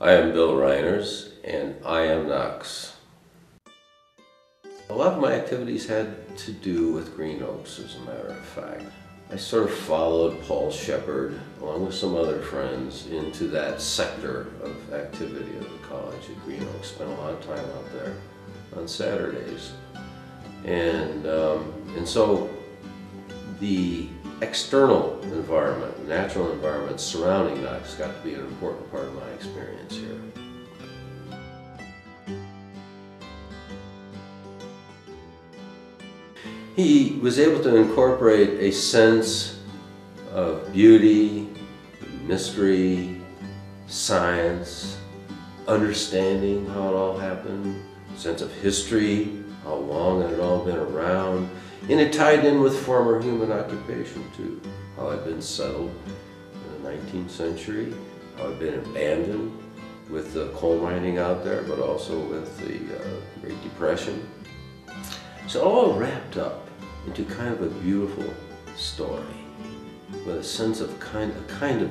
I am Bill Reiners and I am Knox. A lot of my activities had to do with Green Oaks as a matter of fact. I sort of followed Paul Shepard along with some other friends into that sector of activity of the college at Green Oaks. Spent a lot of time out there on Saturdays. And, um, and so the external environment, natural environment surrounding that has got to be an important part of my experience here. He was able to incorporate a sense of beauty, mystery, science, understanding how it all happened, sense of history, how long it had all been around, and it tied in with former human occupation too, how had been settled in the 19th century, how had been abandoned with the coal mining out there, but also with the uh, Great Depression. So all wrapped up into kind of a beautiful story with a sense of kind, a kind of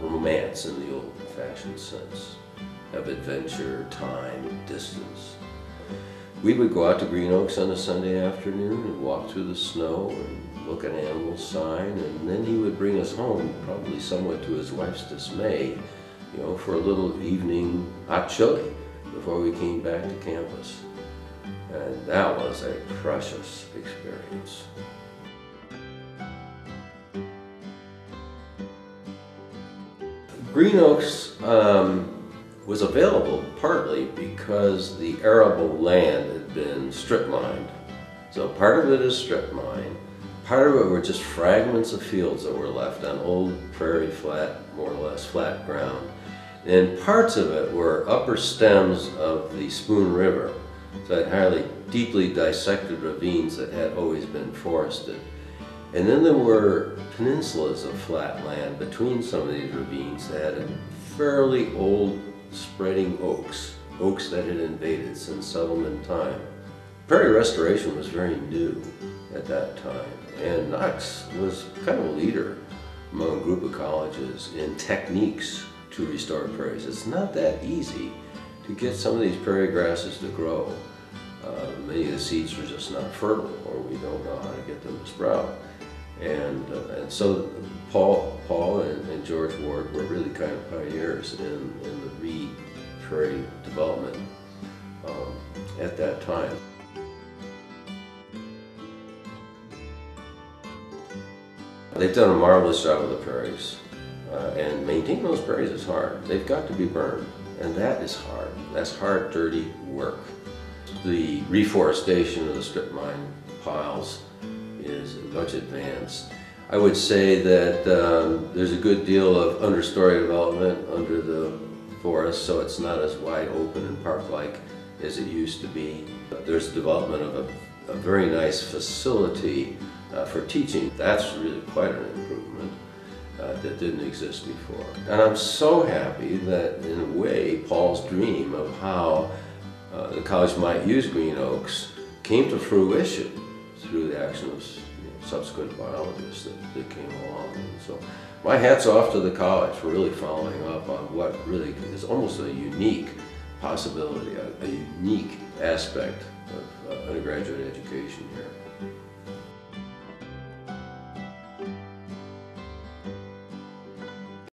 romance in the old-fashioned sense of adventure, time, distance. We would go out to Green Oaks on a Sunday afternoon and walk through the snow and look at animal sign, and then he would bring us home, probably somewhat to his wife's dismay, you know, for a little evening hot chili before we came back to campus. And that was a precious experience. Green Oaks um, was available partly because the arable land had been strip mined. So part of it is strip mine, part of it were just fragments of fields that were left on old prairie flat, more or less flat ground. And parts of it were upper stems of the Spoon River, so highly deeply dissected ravines that had always been forested. And then there were peninsulas of flat land between some of these ravines that had a fairly old spreading oaks, oaks that had invaded since settlement time. Prairie restoration was very new at that time, and Knox was kind of a leader among a group of colleges in techniques to restore prairies. It's not that easy to get some of these prairie grasses to grow. Uh, many of the seeds are just not fertile, or we don't know how to get them to sprout. And, uh, and so Paul, Paul and, and, George Ward were really kind of pioneers in, in the reed prairie development um, at that time. They've done a marvelous job with the prairies. Uh, and maintaining those prairies is hard. They've got to be burned. And that is hard. That's hard, dirty work. The reforestation of the strip mine piles is much advanced. I would say that um, there's a good deal of understory development under the forest, so it's not as wide open and park-like as it used to be. But There's development of a, a very nice facility uh, for teaching. That's really quite an improvement uh, that didn't exist before. And I'm so happy that in a way Paul's dream of how uh, the college might use Green Oaks came to fruition through the action of you know, subsequent biologists that, that came along. And so my hat's off to the college for really following up on what really is almost a unique possibility, a, a unique aspect of uh, undergraduate education here.